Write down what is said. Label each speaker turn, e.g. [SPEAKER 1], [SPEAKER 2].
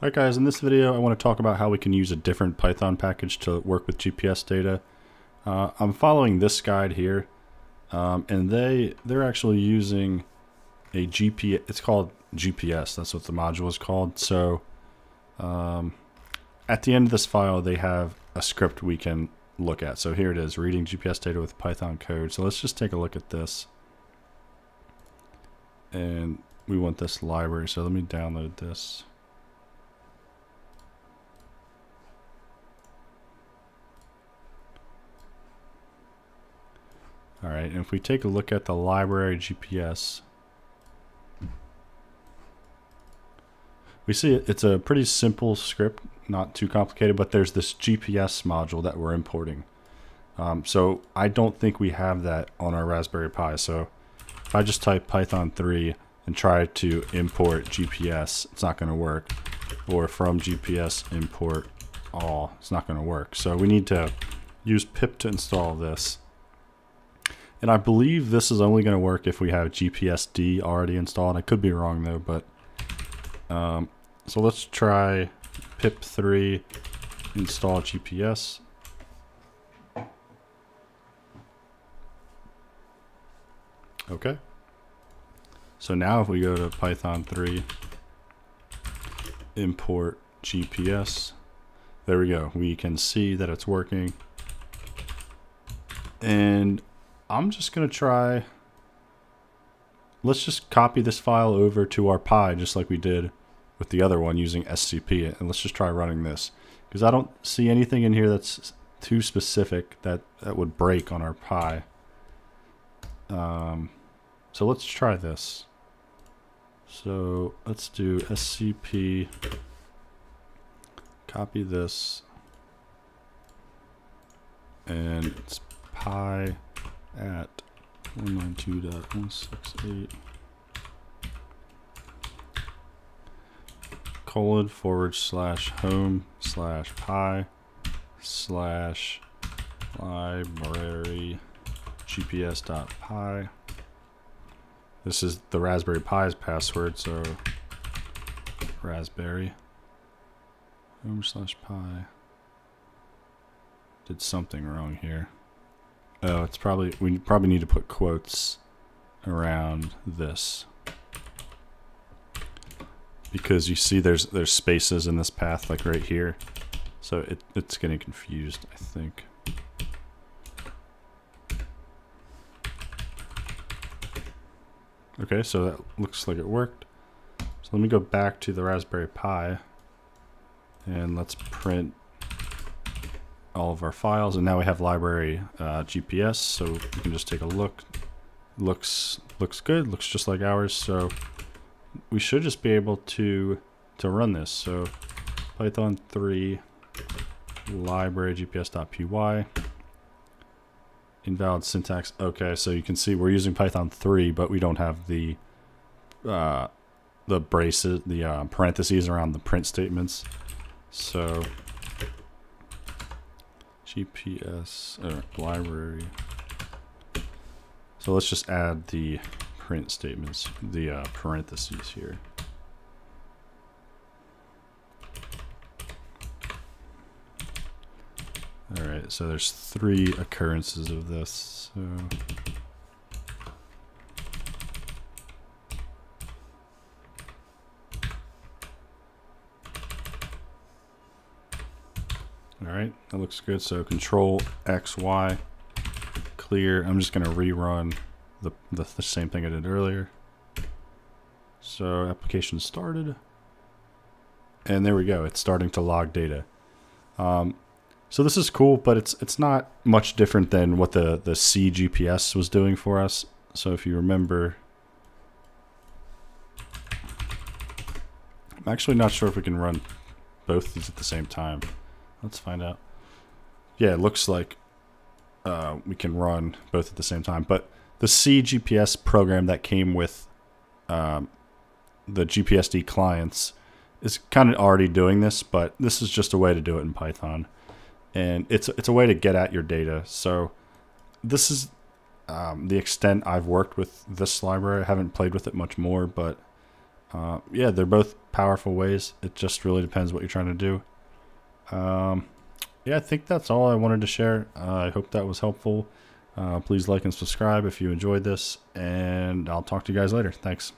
[SPEAKER 1] Alright guys, in this video I want to talk about how we can use a different Python package to work with GPS data. Uh, I'm following this guide here, um, and they, they're actually using a GPS, it's called GPS, that's what the module is called. So um, at the end of this file they have a script we can look at. So here it is, reading GPS data with Python code. So let's just take a look at this. And we want this library, so let me download this. All right, and if we take a look at the library GPS, we see it's a pretty simple script, not too complicated, but there's this GPS module that we're importing. Um, so I don't think we have that on our Raspberry Pi. So if I just type Python 3 and try to import GPS, it's not going to work. Or from GPS import all, it's not going to work. So we need to use pip to install this. And I believe this is only going to work if we have GPSD already installed. I could be wrong though, but um, so let's try pip3 install GPS. Okay. So now if we go to Python 3 import GPS, there we go. We can see that it's working. And I'm just going to try, let's just copy this file over to our Pi just like we did with the other one using SCP. And let's just try running this because I don't see anything in here that's too specific that, that would break on our Pi. Um, so let's try this. So let's do SCP, copy this, and it's pi at 192.168 colon forward slash home slash pi slash library gps dot py. This is the Raspberry Pi's password, so raspberry home slash pi. Did something wrong here. Oh, it's probably, we probably need to put quotes around this. Because you see there's there's spaces in this path, like right here. So it, it's getting confused, I think. Okay, so that looks like it worked. So let me go back to the Raspberry Pi and let's print all of our files and now we have library uh, GPS so we can just take a look. Looks looks good looks just like ours so we should just be able to to run this. So python 3 library gps.py invalid syntax okay so you can see we're using python 3 but we don't have the uh, the braces the uh, parentheses around the print statements. So GPS uh, library. So let's just add the print statements, the uh, parentheses here. All right, so there's three occurrences of this. So All right, that looks good. So control X, Y, clear. I'm just gonna rerun the, the, the same thing I did earlier. So application started. And there we go, it's starting to log data. Um, so this is cool, but it's it's not much different than what the, the C GPS was doing for us. So if you remember, I'm actually not sure if we can run both these at the same time. Let's find out. Yeah, it looks like uh, we can run both at the same time. But the C GPS program that came with um, the GPSD clients is kind of already doing this, but this is just a way to do it in Python. And it's, it's a way to get at your data. So this is um, the extent I've worked with this library. I haven't played with it much more, but uh, yeah, they're both powerful ways. It just really depends what you're trying to do. Um, yeah, I think that's all I wanted to share. Uh, I hope that was helpful. Uh, please like and subscribe if you enjoyed this, and I'll talk to you guys later. Thanks.